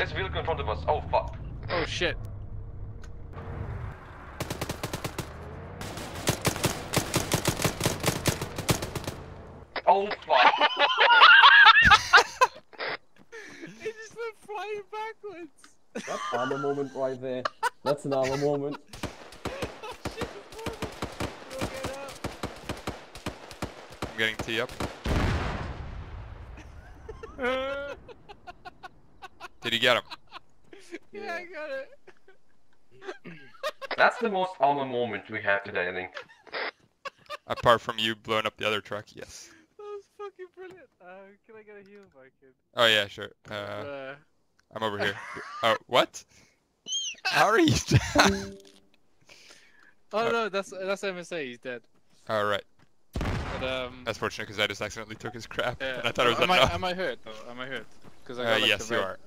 There's a vehicle in front of us. Oh fuck. Oh shit. Oh fuck. It just went flying backwards. That's Arma moment right there. That's an Arma moment. Oh shit, it's horrible. Go get up. I'm getting T up. Did you get him? Yeah, I got it. That's the most Arma moment we have today, I think. Apart from you blowing up the other truck, yes. That was fucking brilliant. Uh, can I get a heal back in? Oh yeah, sure. Uh, Uh, I'm over here. oh, what? How are you? oh no, that's that's MSA. He's dead. All right. But um. That's fortunate because I just accidentally took his crap, yeah. and I thought it was am enough. I, am I hurt though? Am I hurt? Because I Uh, got like yes, you are.